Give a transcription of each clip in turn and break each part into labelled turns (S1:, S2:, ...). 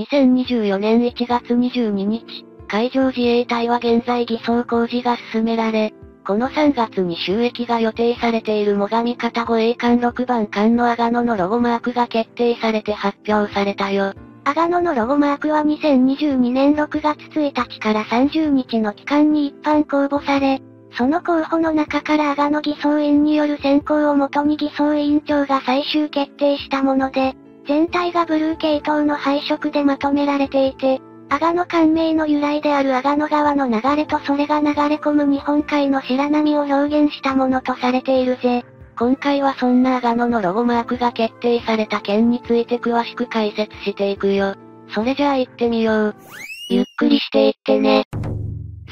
S1: 2024年1月22日、海上自衛隊は現在偽装工事が進められ、この3月に収益が予定されている最上方護衛艦6番艦のアガノのロゴマークが決定されて発表されたよ。
S2: アガノのロゴマークは2022年6月1日から30日の期間に一般公募され、その候補の中からアガノ偽装員による選考をもとに偽装委員長が最終決定したもので、全体がブルー系統の配色でまとめられていて、阿賀野艦名の由来である阿賀野川の流れとそれが流れ込む日本海の白波を表現したものとされているぜ。
S1: 今回はそんな阿賀野のロゴマークが決定された件について詳しく解説していくよ。それじゃあ行ってみよう。ゆっくりしていってね。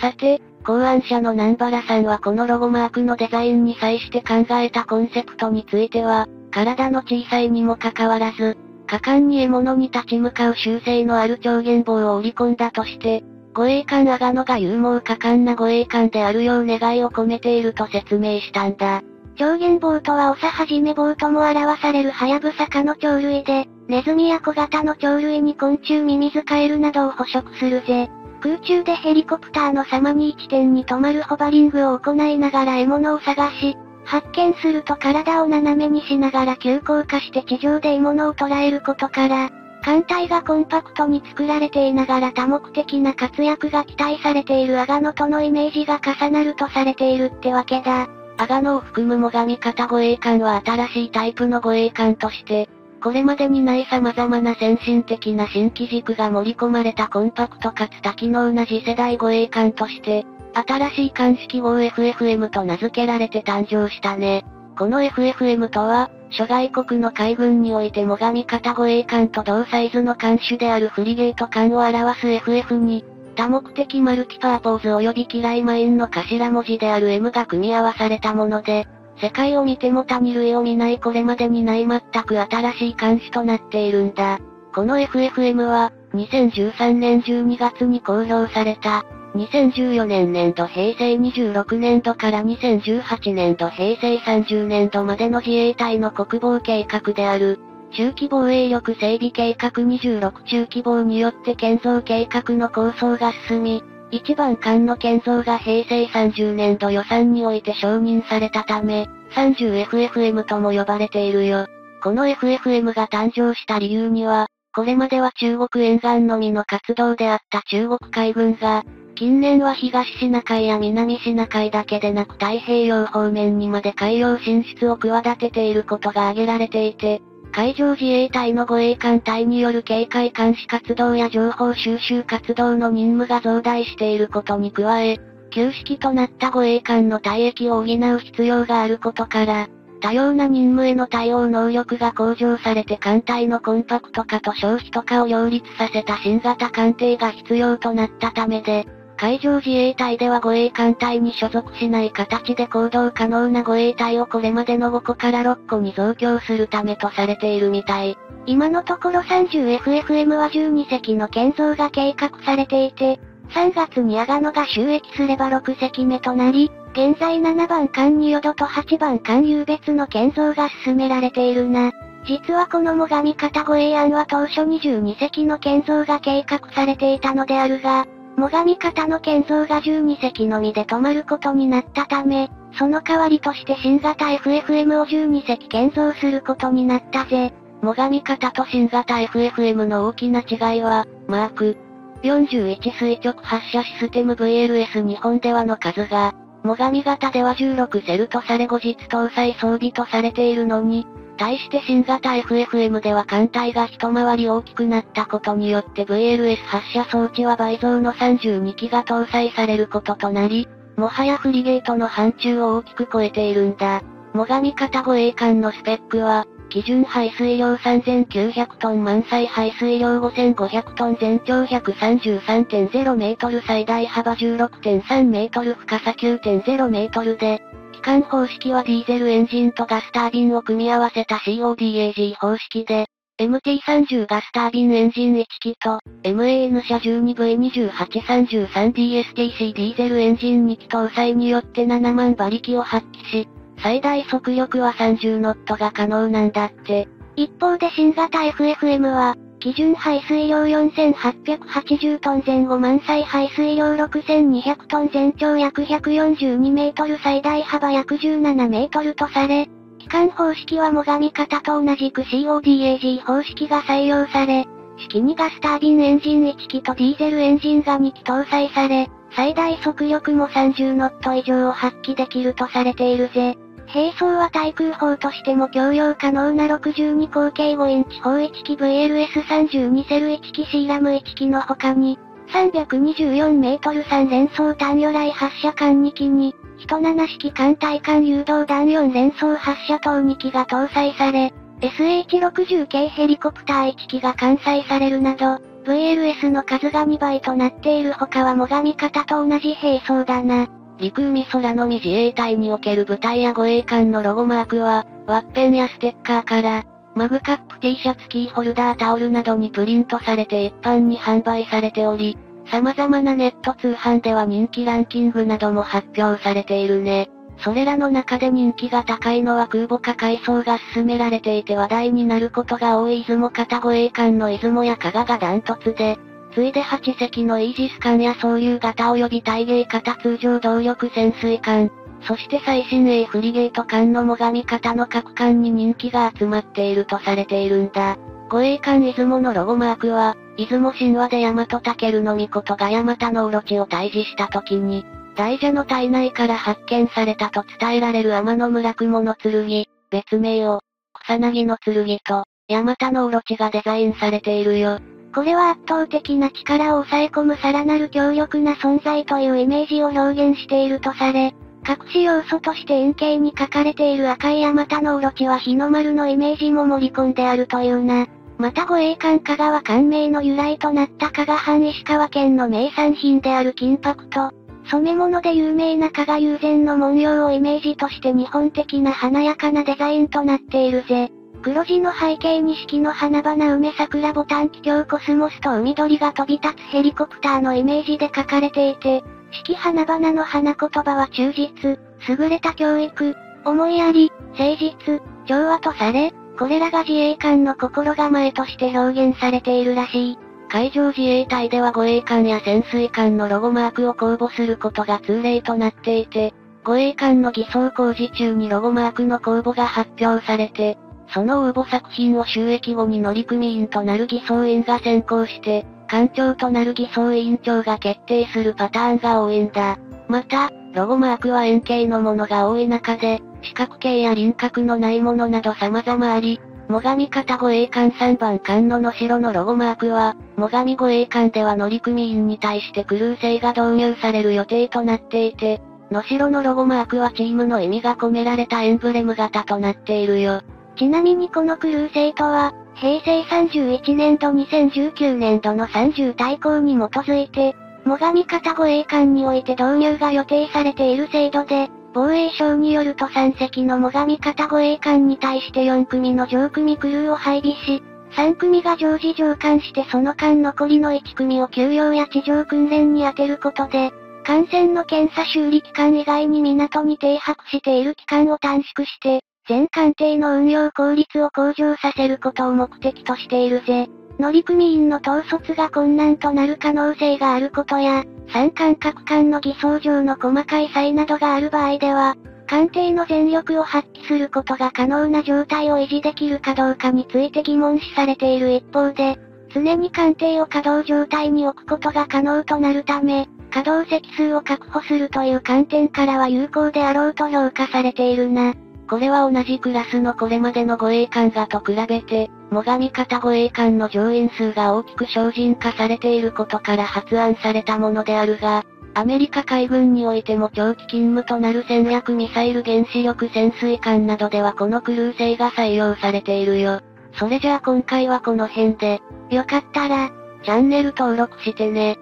S1: さて、考案者の南原さんはこのロゴマークのデザインに際して考えたコンセプトについては、体の小さいにもかかわらず、果敢に獲物に立ち向かう習性のある超弦棒を織り込んだとして、護衛艦アガノが勇猛果敢な護衛艦であるよう願いを込めていると説明したんだ。
S2: 超弦棒とは長はじめ棒とも表されるハヤブサ科の鳥類で、ネズミや小型の鳥類に昆虫ミミズカエルなどを捕食するぜ。空中でヘリコプターの様に地点に止まるホバリングを行いながら獲物を探し、発見すると体を斜めにしながら急降下して地上で獲物を捉えることから、艦隊がコンパクトに作られていながら多目的な活躍が期待されているアガノとのイメージが重なるとされているってわけだ。
S1: アガノを含む最上方護衛艦は新しいタイプの護衛艦として、これまでにない様々な先進的な新機軸が盛り込まれたコンパクトかつ多機能な次世代護衛艦として、新しい艦式号 FFM と名付けられて誕生したね。この FFM とは、諸外国の海軍において最上方護衛艦と同サイズの艦種であるフリゲート艦を表す FF に、多目的マルチパーポーズ及び機雷マインの頭文字である M が組み合わされたもので、世界を見ても他に類を見ないこれまでにない全く新しい艦種となっているんだ。この FFM は、2013年12月に公表された、2014年年度平成26年度から2018年度平成30年度までの自衛隊の国防計画である、中期防衛力整備計画26中期防によって建造計画の構想が進み、一番艦の建造が平成30年度予算において承認されたため、30FFM とも呼ばれているよ。この FFM が誕生した理由には、これまでは中国沿岸のみの活動であった中国海軍が、近年は東シナ海や南シナ海だけでなく太平洋方面にまで海洋進出を企てていることが挙げられていて、海上自衛隊の護衛艦隊による警戒監視活動や情報収集活動の任務が増大していることに加え、旧式となった護衛艦の退役を補う必要があることから、多様な任務への対応能力が向上されて艦隊のコンパクト化と消費と化を両立させた新型艦艇が必要となったためで、海上自衛隊では護衛艦隊に所属しない形で行動可能な護衛隊をこれまでの5個から6個に増強するためとされているみたい。
S2: 今のところ 30FFM は12隻の建造が計画されていて、3月にアガノが収益すれば6隻目となり、現在7番艦ニヨドと8番艦優別の建造が進められているな。実はこの最上方護衛案は当初22隻の建造が計画されていたのであるが、最上方の建造が12隻のみで止まることになったため、その代わりとして新型 FFM を12隻建造することになったぜ。
S1: 最上方と新型 FFM の大きな違いは、マーク。41垂直発射システム VLS 日本ではの数が、最上型では16セルとされ後日搭載装備とされているのに、対して新型 FFM では艦隊が一回り大きくなったことによって VLS 発射装置は倍増の32機が搭載されることとなり、もはやフリゲートの範疇を大きく超えているんだ。最上方護衛艦のスペックは、基準排水量3900トン満載排水量5500トン全長133.0メートル最大幅16.3メートル深さ9.0メートルで、機関方式はディーゼルエンジンとガスタービンを組み合わせた CODAG 方式で、MT30 ガスタービンエンジン1機と、MAN 車 12V2833DSTC ディーゼルエンジン2機搭載によって7万馬力を発揮し、最大速力は30ノットが可能なんだって。
S2: 一方で新型 FFM は、基準排水量4880トン前後満載排水量6200トン全長約142メートル最大幅約17メートルとされ、機関方式は最上型と同じく CODAG 方式が採用され、式にガスタービンエンジン1機とディーゼルエンジンが2機搭載され、最大速力も30ノット以上を発揮できるとされているぜ。並走は対空砲としても供用可能な62口径5インチ砲1機 VLS32 セル1機シーラム1機の他に、324メートル3連装単魚雷発射管2機に、人7式艦対艦誘導弾4連装発射等2機が搭載され、SH60 系ヘリコプター1機が艦載されるなど、VLS の数が2倍となっている他は最上方と同じ並走だな。
S1: 陸海空のみ自衛隊における部隊や護衛艦のロゴマークは、ワッペンやステッカーから、マグカップ T シャツキーホルダータオルなどにプリントされて一般に販売されており、様々なネット通販では人気ランキングなども発表されているね。それらの中で人気が高いのは空母化改装が進められていて話題になることが多い出雲型護衛艦の出雲や加賀がダントツで、次いで8隻のイージス艦や総流型及び大芸型通常動力潜水艦、そして最新鋭フリゲート艦の最上型の各艦に人気が集まっているとされているんだ。護衛艦出雲のロゴマークは、出雲神話で大和武の御事が大和のオロチを退治した時に、大蛇の体内から発見されたと伝えられる天の村雲の剣、別名を、草薙の剣と、大和のオロチがデザインされているよ。
S2: これは圧倒的な力を抑え込むさらなる強力な存在というイメージを表現しているとされ、隠し要素として円形に書かれている赤い山田のオロチは日の丸のイメージも盛り込んであるというな。また護衛艦香川艦名の由来となった加賀藩石川県の名産品である金箔と、染め物で有名な加賀友禅の文様をイメージとして日本的な華やかなデザインとなっているぜ。黒字の背景に四季の花々梅桜ボタン気境コスモスと海鳥が飛び立つヘリコプターのイメージで書かれていて、四季花々の花言葉は忠実、優れた教育、思いやり、誠実、調和とされ、これらが自衛官の心構えとして表現されているらしい。
S1: 海上自衛隊では護衛艦や潜水艦のロゴマークを公募することが通例となっていて、護衛艦の偽装工事中にロゴマークの公募が発表されて、その応募作品を収益後に乗組員となる偽装員が先行して、艦長となる偽装委員長が決定するパターンが多いんだ。また、ロゴマークは円形のものが多い中で、四角形や輪郭のないものなど様々あり、最上方護衛艦3番艦の野城のロゴマークは、最上護衛艦では乗組員に対してクルー製が導入される予定となっていて、野城のロゴマークはチームの意味が込められたエンブレム型となっているよ。
S2: ちなみにこのクルーセイトは、平成31年度2019年度の30大項に基づいて、最上方護衛艦において導入が予定されている制度で、防衛省によると3隻の最上方護衛艦に対して4組の上組クルーを配備し、3組が常時上艦してその間残りの1組を休養や地上訓練に充てることで、艦船の検査修理期間以外に港に停泊している期間を短縮して、全艦艇の運用効率を向上させることを目的としているぜ。乗組員の統率が困難となる可能性があることや、三艦各艦の偽装上の細かい差などがある場合では、艦艇の全力を発揮することが可能な状態を維持できるかどうかについて疑問視されている一方で、常に艦艇を稼働状態に置くことが可能となるため、稼働席数を確保するという観点からは有効であろうと評価されているな。
S1: これは同じクラスのこれまでの護衛艦がと比べて、最上方護衛艦の乗員数が大きく精進化されていることから発案されたものであるが、アメリカ海軍においても長期勤務となる戦略ミサイル原子力潜水艦などではこのクルー製が採用されているよ。それじゃあ今回はこの辺で、
S2: よかったら、
S1: チャンネル登録してね。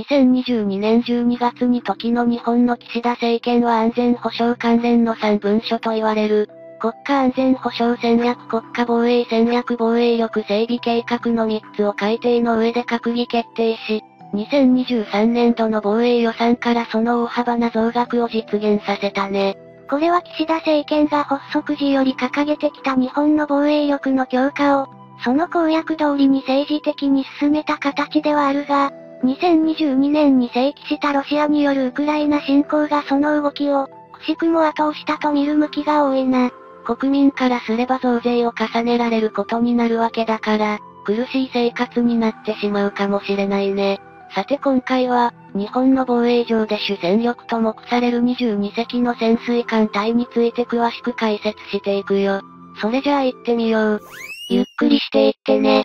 S1: 2022年12月に時の日本の岸田政権は安全保障関連の3文書と言われる、国家安全保障戦略国家防衛戦略防衛力整備計画の3つを改定の上で閣議決定し、2023年度の防衛予算からその大幅な増額を実現させたね。
S2: これは岸田政権が発足時より掲げてきた日本の防衛力の強化を、その公約通りに政治的に進めた形ではあるが、2022年に正規したロシアによるウクライナ侵攻がその動きを、くしくも後押したと見る向きが多いな。
S1: 国民からすれば増税を重ねられることになるわけだから、苦しい生活になってしまうかもしれないね。さて今回は、日本の防衛上で主戦力と目される22隻の潜水艦隊について詳しく解説していくよ。それじゃあ行ってみよう。ゆっくりしていってね。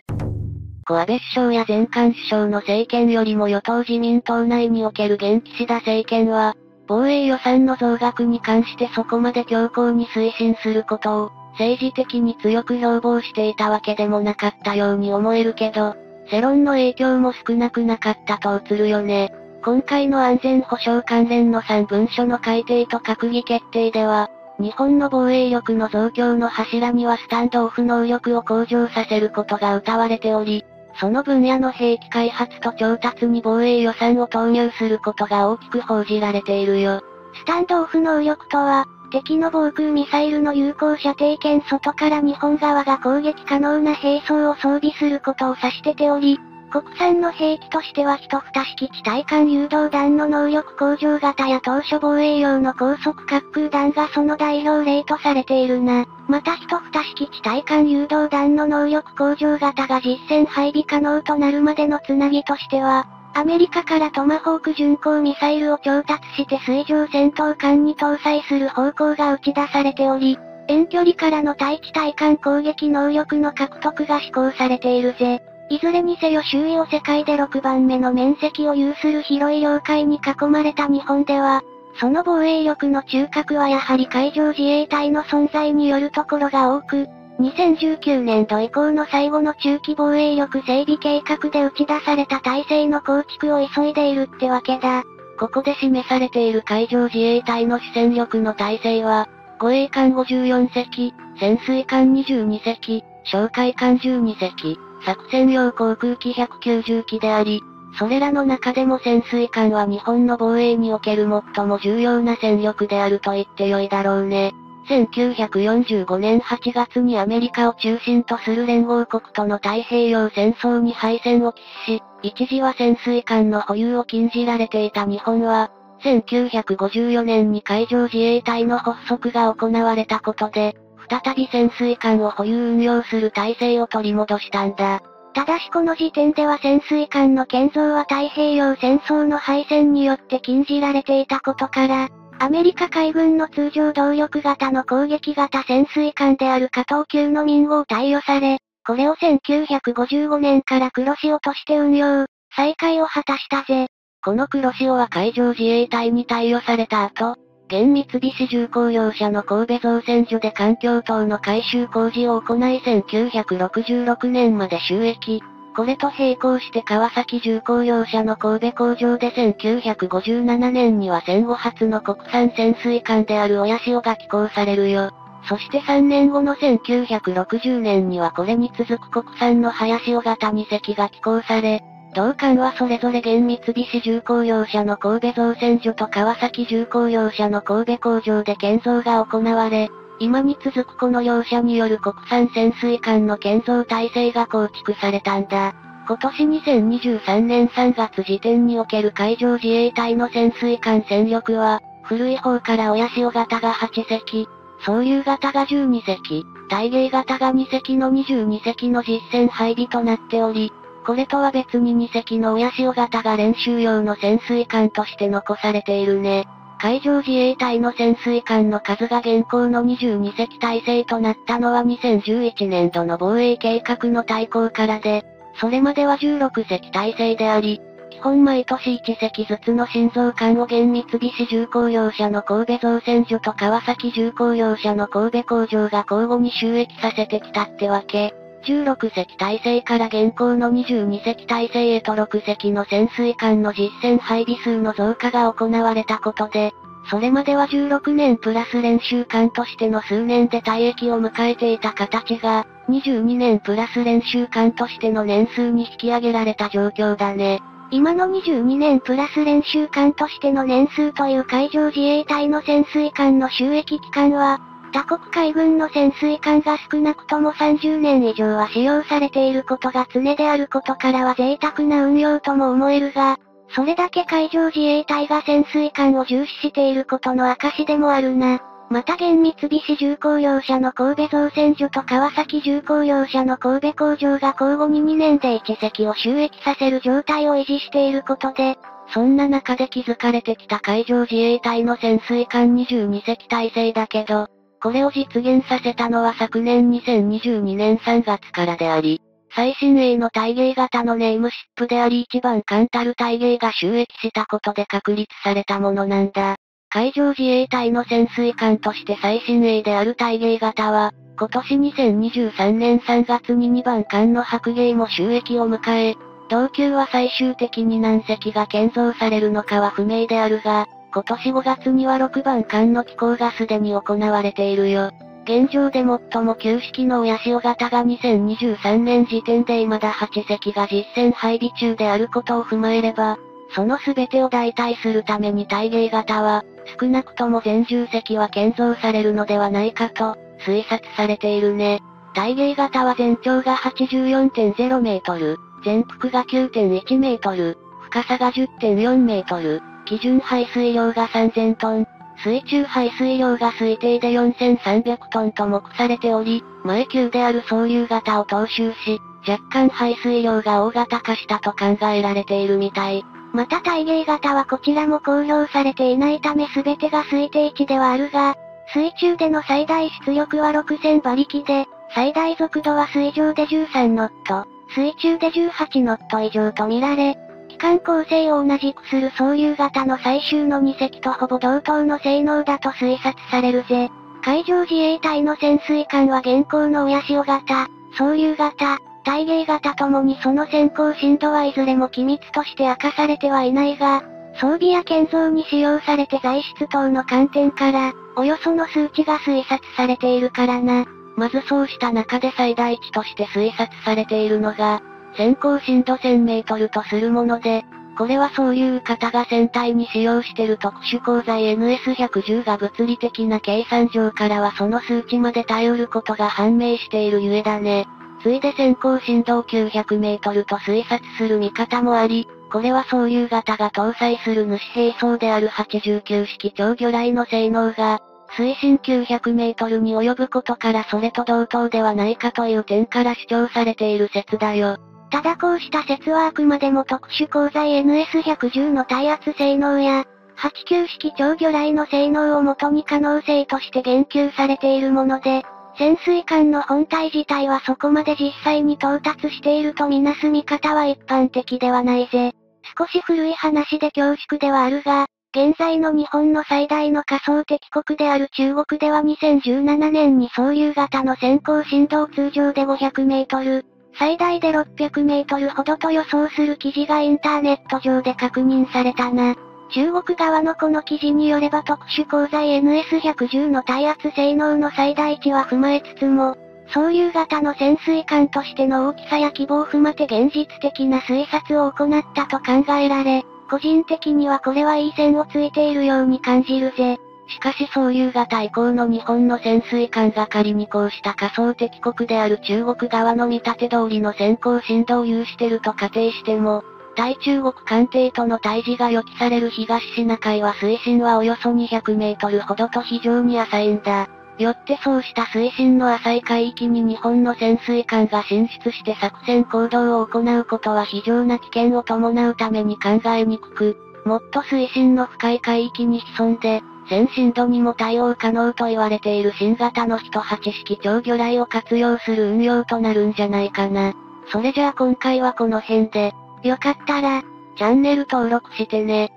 S1: 小安倍首相や前官首相の政権よりも与党自民党内における現岸田政権は、防衛予算の増額に関してそこまで強硬に推進することを、政治的に強く標榜していたわけでもなかったように思えるけど、世論の影響も少なくなかったと映るよね。今回の安全保障関連の3文書の改定と閣議決定では、日本の防衛力の増強の柱にはスタンドオフ能力を向上させることが謳われており、その分野の兵器開発と調達に防衛予算を投入することが大きく報じられているよ。
S2: スタンドオフ能力とは、敵の防空ミサイルの有効射程圏外から日本側が攻撃可能な兵装を装備することを指してており、国産の兵器としては一蓋式地対艦誘導弾の能力向上型や当初防衛用の高速滑空弾がその代表例とされているな。また一蓋式地対艦誘導弾の能力向上型が実戦配備可能となるまでのつなぎとしては、アメリカからトマホーク巡航ミサイルを調達して水上戦闘艦に搭載する方向が打ち出されており、遠距離からの対地対艦攻撃能力の獲得が施行されているぜ。いずれにせよ周囲を世界で6番目の面積を有する広い領海に囲まれた日本では、その防衛力の中核はやはり海上自衛隊の存在によるところが多く、2019年度以降の最後の中期防衛力整備計画で打ち出された体制の構築を急いでいるってわけだ。
S1: ここで示されている海上自衛隊の主戦力の体制は、護衛艦54隻、潜水艦22隻、哨戒艦12隻、作戦用航空機190機であり、それらの中でも潜水艦は日本の防衛における最も重要な戦力であると言ってよいだろうね。1945年8月にアメリカを中心とする連合国との太平洋戦争に敗戦を喫し、一時は潜水艦の保有を禁じられていた日本は、1954年に海上自衛隊の発足が行われたことで、再び潜水艦を保有運用する体制を取り戻したんだ。
S2: ただしこの時点では潜水艦の建造は太平洋戦争の敗戦によって禁じられていたことから、アメリカ海軍の通常動力型の攻撃型潜水艦である加藤級の民号貸与され、これを1955年から黒潮として運用、再開を果たしたぜ。
S1: この黒潮は海上自衛隊に貸与された後、現三菱重工業者の神戸造船所で環境等の改修工事を行い1966年まで収益。これと並行して川崎重工業者の神戸工場で1957年には戦後初の国産潜水艦である親潮が寄港されるよ。そして3年後の1960年にはこれに続く国産の林潮型2隻が寄港され、同艦はそれぞれ現三菱重工業者の神戸造船所と川崎重工業者の神戸工場で建造が行われ、今に続くこの両者による国産潜水艦の建造体制が構築されたんだ。今年2023年3月時点における海上自衛隊の潜水艦戦力は、古い方から親潮型が8隻、総流型が12隻、大芸型が2隻の22隻の実戦配備となっており、これとは別に2隻の親潮型が練習用の潜水艦として残されているね。海上自衛隊の潜水艦の数が現行の22隻体制となったのは2011年度の防衛計画の対抗からで、それまでは16隻体制であり、基本毎年1隻ずつの心臓艦を現三菱重工業者の神戸造船所と川崎重工業者の神戸工場が交互に収益させてきたってわけ。16隻体制から現行の22隻体制へと6隻の潜水艦の実戦配備数の増加が行われたことで、それまでは16年プラス練習艦としての数年で退役を迎えていた形が、22年プラス練習艦としての年数に引き上げられた状況だね。
S2: 今の22年プラス練習艦としての年数という海上自衛隊の潜水艦の収益期間は、他国海軍の潜水艦が少なくとも30年以上は使用されていることが常であることからは贅沢な運用とも思えるが、それだけ海上自衛隊が潜水艦を重視していることの証でもあるな。また現三菱重工業者の神戸造船所と川崎重工業者の神戸工場が交互に2年で1隻を収益させる状態を維持していることで、
S1: そんな中で築かれてきた海上自衛隊の潜水艦22隻体制だけど、これを実現させたのは昨年2022年3月からであり、最新鋭の体芸型のネームシップであり一番艦たる体芸が収益したことで確立されたものなんだ。海上自衛隊の潜水艦として最新鋭である体芸型は、今年2023年3月に2番艦の白芸も収益を迎え、同級は最終的に何隻が建造されるのかは不明であるが、今年5月には6番艦の機構がすでに行われているよ。現状で最も旧式の親潮型が2023年時点で未だ8隻が実戦配備中であることを踏まえれば、その全てを代替するために体芸型は、少なくとも全10隻は建造されるのではないかと、推察されているね。体芸型は全長が84.0メートル、全幅が9.1メートル、深さが10.4メートル、基準排水量が3000トン、水中排水量が推定で4300トンと目されており、前級である総流型を踏襲し、若干排水量が大型化したと考えられているみたい。
S2: また体芸型はこちらも公表されていないため全てが推定値ではあるが、水中での最大出力は6000馬力で、最大速度は水上で13ノット、水中で18ノット以上と見られ、機関構成を同じくする総流型の最終の2隻とほぼ同等の性能だと推察されるぜ。海上自衛隊の潜水艦は現行の親潮型、総流型、体芸型ともにその先行深度はいずれも機密として明かされてはいないが、装備や建造に使用されて材質等の観点から、およその数値が推察されているからな。
S1: まずそうした中で最大値として推察されているのが、先行深度1000メートルとするもので、これはそういう方が船体に使用してる特殊鋼材 NS110 が物理的な計算上からはその数値まで頼ることが判明しているゆえだね。ついで先行振動900メートルと推察する見方もあり、これはそういう型が搭載する主兵装である89式超魚雷の性能が、水深900メートルに及ぶことからそれと同等ではないかという点から主張されている説だよ。
S2: ただこうした説はあくまでも特殊鋼材 NS110 の耐圧性能や、89式超魚雷の性能をもとに可能性として言及されているもので、潜水艦の本体自体はそこまで実際に到達しているとみなす見方は一般的ではないぜ。少し古い話で恐縮ではあるが、現在の日本の最大の仮想敵国である中国では2017年に総流型の先行振動通常で500メートル、最大で600メートルほどと予想する記事がインターネット上で確認されたな。中国側のこの記事によれば特殊鋼材 NS110 の耐圧性能の最大値は踏まえつつも、そういう型の潜水艦としての大きさや規模を踏まて現実的な推察を行ったと考えられ、個人的にはこれはいい線をついているように感じるぜ。
S1: しかしそういう型以降の日本の潜水艦が仮にこうした仮想敵国である中国側の見立て通りの先行振動を有してると仮定しても、対中国艦艇との対峙が予期される東シナ海は水深はおよそ200メートルほどと非常に浅いんだ。よってそうした水深の浅い海域に日本の潜水艦が進出して作戦行動を行うことは非常な危険を伴うために考えにくく、もっと水深の深い海域に潜んで、先進度にも対応可能と言われている新型の人8式超魚雷を活用する運用となるんじゃないかな。それじゃあ今回はこの辺で、
S2: よかったら、
S1: チャンネル登録してね。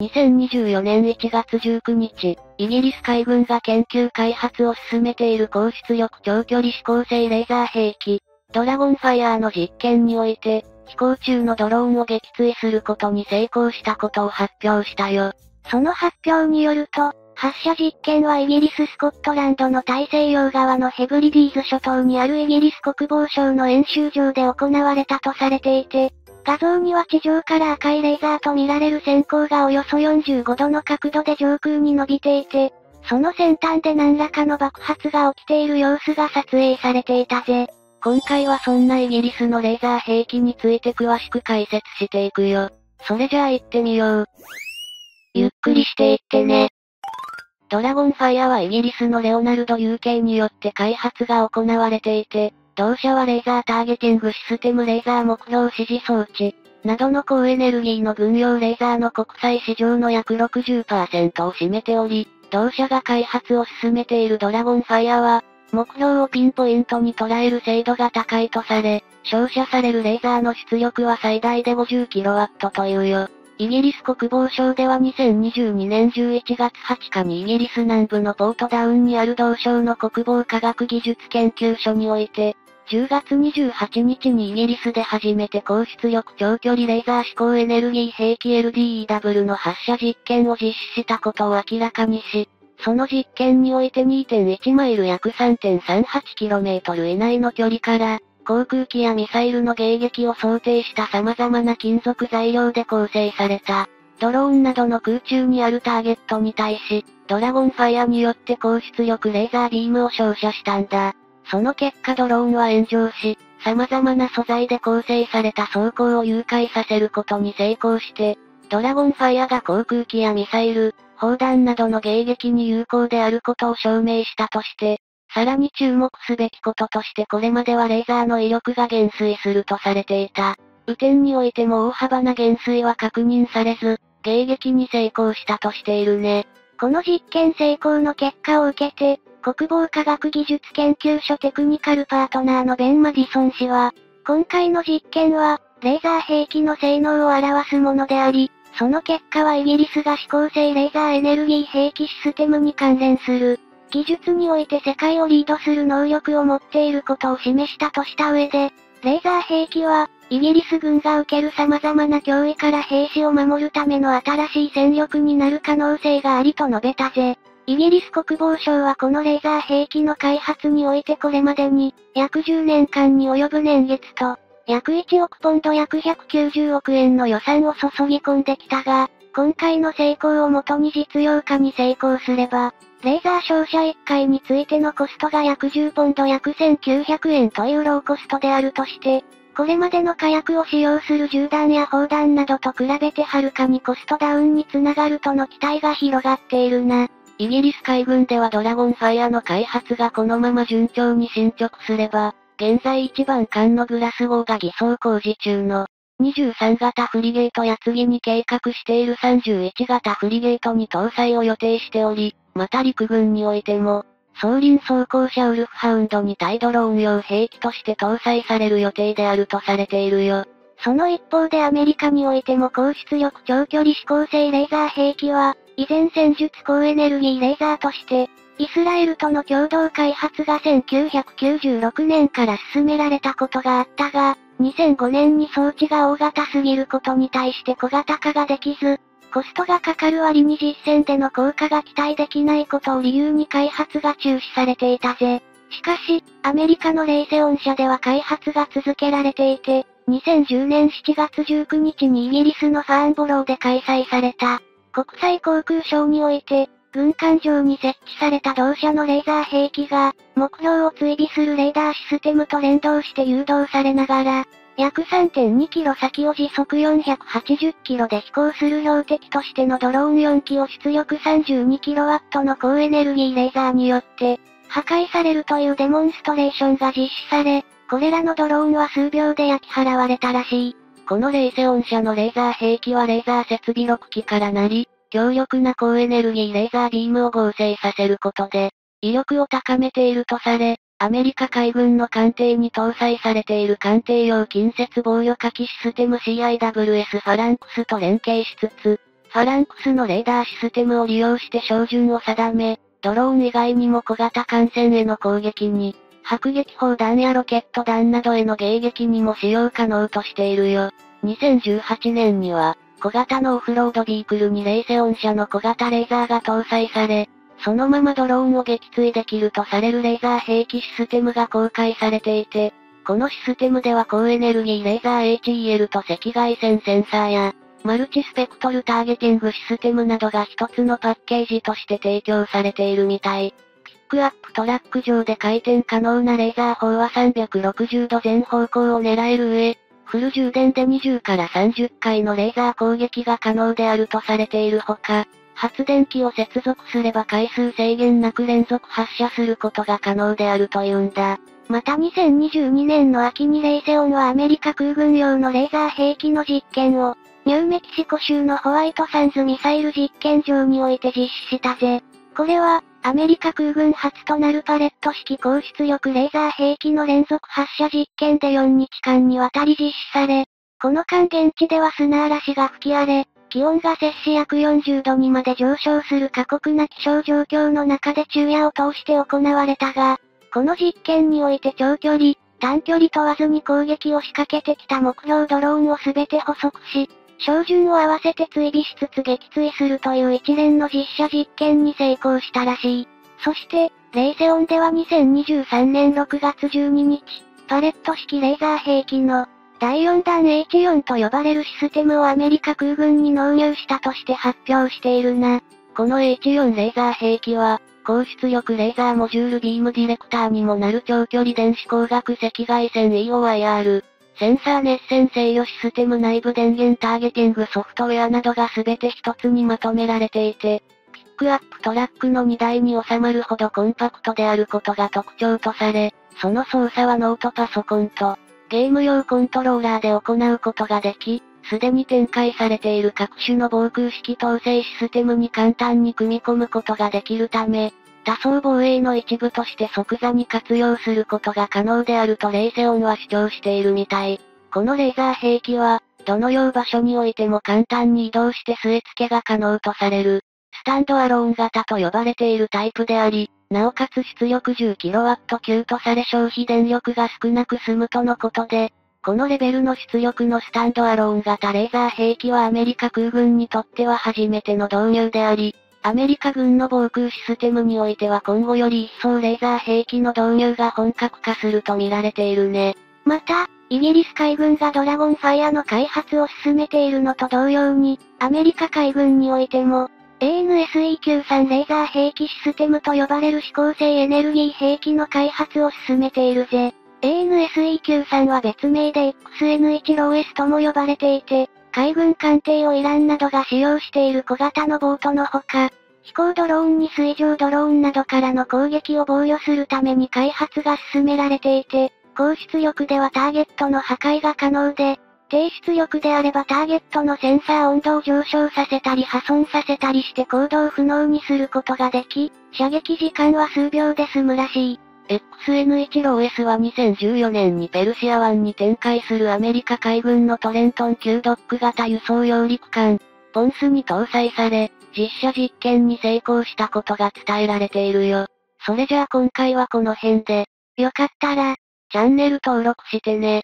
S1: 2024年1月19日、イギリス海軍が研究開発を進めている高出力長距離指向性レーザー兵器、ドラゴンファイアーの実験において、飛行中のドローンを撃墜することに成功したことを発表したよ。
S2: その発表によると、発射実験はイギリス・スコットランドの大西洋側のヘブリディーズ諸島にあるイギリス国防省の演習場で行われたとされていて、画像には地上から赤いレーザーと見られる閃光がおよそ45度の角度で上空に伸びていて、その先端で何らかの爆発が起きている様子が撮影されていたぜ。
S1: 今回はそんなイギリスのレーザー兵器について詳しく解説していくよ。それじゃあ行ってみよう。ゆっくりしていってね。ドラゴンファイアはイギリスのレオナルド UK によって開発が行われていて、同社はレーザーターゲティングシステムレーザー目標指示装置、などの高エネルギーの軍用レーザーの国際市場の約60%を占めており、同社が開発を進めているドラゴンファイアは、目標をピンポイントに捉える精度が高いとされ、照射されるレーザーの出力は最大で 50kW というよ。イギリス国防省では2022年11月20日にイギリス南部のポートダウンにある同省の国防科学技術研究所において、10月28日にイギリスで初めて高出力長距離レーザー指向エネルギー兵器 LDEW の発射実験を実施したことを明らかにし、その実験において2.1マイル約 3.38km 以内の距離から、航空機やミサイルの迎撃を想定した様々な金属材料で構成された、ドローンなどの空中にあるターゲットに対し、ドラゴンファイアによって高出力レーザービームを照射したんだ。その結果ドローンは炎上し、様々な素材で構成された装甲を誘拐させることに成功して、ドラゴンファイアが航空機やミサイル、砲弾などの迎撃に有効であることを証明したとして、さらに注目すべきこととしてこれまではレーザーの威力が減衰するとされていた。雨天においても大幅な減衰は確認されず、迎撃に成功したとしているね。
S2: この実験成功の結果を受けて、国防科学技術研究所テクニカルパートナーのベン・マディソン氏は、今回の実験は、レーザー兵器の性能を表すものであり、その結果はイギリスが指向性レーザーエネルギー兵器システムに関連する、技術において世界をリードする能力を持っていることを示したとした上で、レーザー兵器は、イギリス軍が受ける様々な脅威から兵士を守るための新しい戦力になる可能性がありと述べたぜ。イギリス国防省はこのレーザー兵器の開発においてこれまでに、約10年間に及ぶ年月と、約1億ポンド約190億円の予算を注ぎ込んできたが、今回の成功をもとに実用化に成功すれば、レーザー照射1回についてのコストが約10ポンド約1900円というローコストであるとして、これまでの火薬を使用する銃弾や砲弾などと比べてはるかにコストダウンにつながるとの期待が広がっているな。
S1: イギリス海軍ではドラゴンファイアの開発がこのまま順調に進捗すれば、現在一番艦のグラス号が偽装工事中の、23型フリゲートや次に計画している31型フリゲートに搭載を予定しており、また陸軍においても、総輪装甲車ウルフハウンドに対ドローン用兵器として搭載される予定であるとされているよ。
S2: その一方でアメリカにおいても高出力長距離指向性レーザー兵器は、以前戦術高エネルギーレーザーとして、イスラエルとの共同開発が1996年から進められたことがあったが、2005年に装置が大型すぎることに対して小型化ができず、コストがかかる割に実戦での効果が期待できないことを理由に開発が中止されていたぜ。しかし、アメリカのレイセオン社では開発が続けられていて、2010年7月19日にイギリスのファーンボローで開催された、国際航空ショーにおいて、軍艦上に設置された同社のレーザー兵器が、目標を追尾するレーダーシステムと連動して誘導されながら、約3.2キロ先を時速480キロで飛行する標的としてのドローン4機を出力32キロワットの高エネルギーレーザーによって、破壊されるというデモンストレーションが実施され、これらのドローンは数秒で焼き払われたらしい。
S1: このレイセオン社のレーザー兵器はレーザー設備6機からなり、強力な高エネルギーレーザービームを合成させることで、威力を高めているとされ、アメリカ海軍の艦艇に搭載されている艦艇用近接防御火器システム CIWS ファランクスと連携しつつ、ファランクスのレーダーシステムを利用して照準を定め、ドローン以外にも小型艦船への攻撃に、迫撃砲弾やロケット弾などへの迎撃にも使用可能としているよ。2018年には、小型のオフロードビークルにレイセオン社の小型レーザーが搭載され、そのままドローンを撃墜できるとされるレーザー兵器システムが公開されていて、このシステムでは高エネルギーレーザー HEL と赤外線センサーや、マルチスペクトルターゲティングシステムなどが一つのパッケージとして提供されているみたい。ピックアップトラック上で回転可能なレーザー砲は360度全方向を狙える上、フル充電で20から30回のレーザー攻撃が可能であるとされているほか、発電機を接続すれば回数制限なく連続発射することが可能であるというんだ。
S2: また2022年の秋にレイセオンはアメリカ空軍用のレーザー兵器の実験を、ニューメキシコ州のホワイトサンズミサイル実験場において実施したぜ。これは、アメリカ空軍初となるパレット式高出力レーザー兵器の連続発射実験で4日間にわたり実施され、この間現地では砂嵐が吹き荒れ、気温が摂氏約40度にまで上昇する過酷な気象状況の中で昼夜を通して行われたが、この実験において長距離、短距離問わずに攻撃を仕掛けてきた目標ドローンをすべて捕捉し、照準を合わせて追尾しつつ撃墜するという一連の実写実験に成功したらしい。そして、レイセオンでは2023年6月12日、パレット式レーザー兵器の第4弾 H4 と呼ばれるシステムをアメリカ空軍に納入したとして発表しているな。
S1: この H4 レーザー兵器は、高出力レーザーモジュールビームディレクターにもなる長距離電子光学赤外線 EOIR、センサー熱線制御システム内部電源ターゲティングソフトウェアなどが全て一つにまとめられていて、ピックアップトラックの荷台に収まるほどコンパクトであることが特徴とされ、その操作はノートパソコンと、ゲーム用コントローラーで行うことができ、すでに展開されている各種の防空式統制システムに簡単に組み込むことができるため、多層防衛の一部として即座に活用することが可能であるとレイセオンは主張しているみたい。このレーザー兵器は、どのよう場所においても簡単に移動して据え付けが可能とされる、スタンドアローン型と呼ばれているタイプであり、なおかつ出力 10kW 級とされ消費電力が少なく済むとのことで、このレベルの出力のスタンドアローン型レーザー兵器はアメリカ空軍にとっては初めての導入であり、アメリカ軍の防空システムにおいては今後より一層レーザー兵器の導入が本格化すると見られているね。
S2: また、イギリス海軍がドラゴンファイアの開発を進めているのと同様に、アメリカ海軍においても、ANSE93 レーザー兵器システムと呼ばれる指向性エネルギー兵器の開発を進めているぜ。ANSE93 は別名で XN1 ロー S とも呼ばれていて、海軍艦艇をイランなどが使用している小型のボートのほか、飛行ドローンに水上ドローンなどからの攻撃を防御するために開発が進められていて、高出力ではターゲットの破壊が可能で、低出力であればターゲットのセンサー温度を上昇させたり破損させたりして行動不能にすることができ、射撃時間は数秒で済むらしい。
S1: XN1 ロー S は2014年にペルシア湾に展開するアメリカ海軍のトレントン級ドック型輸送揚陸艦、ポンスに搭載され、実写実験に成功したことが伝えられているよ。それじゃあ今回はこの辺で、よかったら、チャンネル登録してね。